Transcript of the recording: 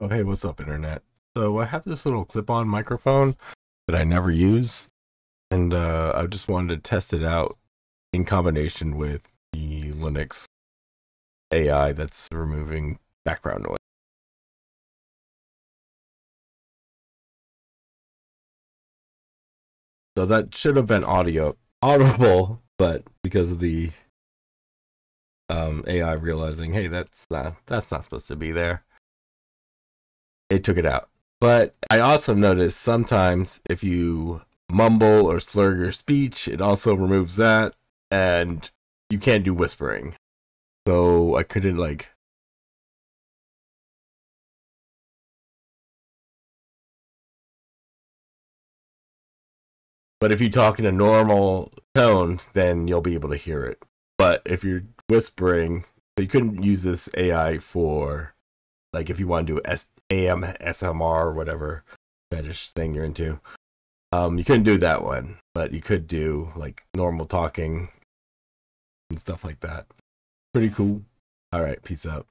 Oh, hey, what's up, Internet? So I have this little clip on microphone that I never use, and uh, I just wanted to test it out in combination with the Linux AI that's removing background noise. So that should have been audio audible, but because of the um, AI realizing, hey, that's not that's not supposed to be there, it took it out. But I also noticed sometimes if you mumble or slur your speech, it also removes that, and you can't do whispering. So I couldn't like But if you talk in a normal tone, then you'll be able to hear it. But if you're whispering, so you couldn't use this AI for like if you want to do S- AM SMR or whatever fetish thing you're into. Um, you couldn't do that one, but you could do like normal talking and stuff like that. Pretty cool. All right, peace out.